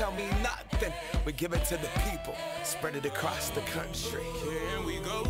tell me nothing. We give it to the people, spread it across the country. Can we go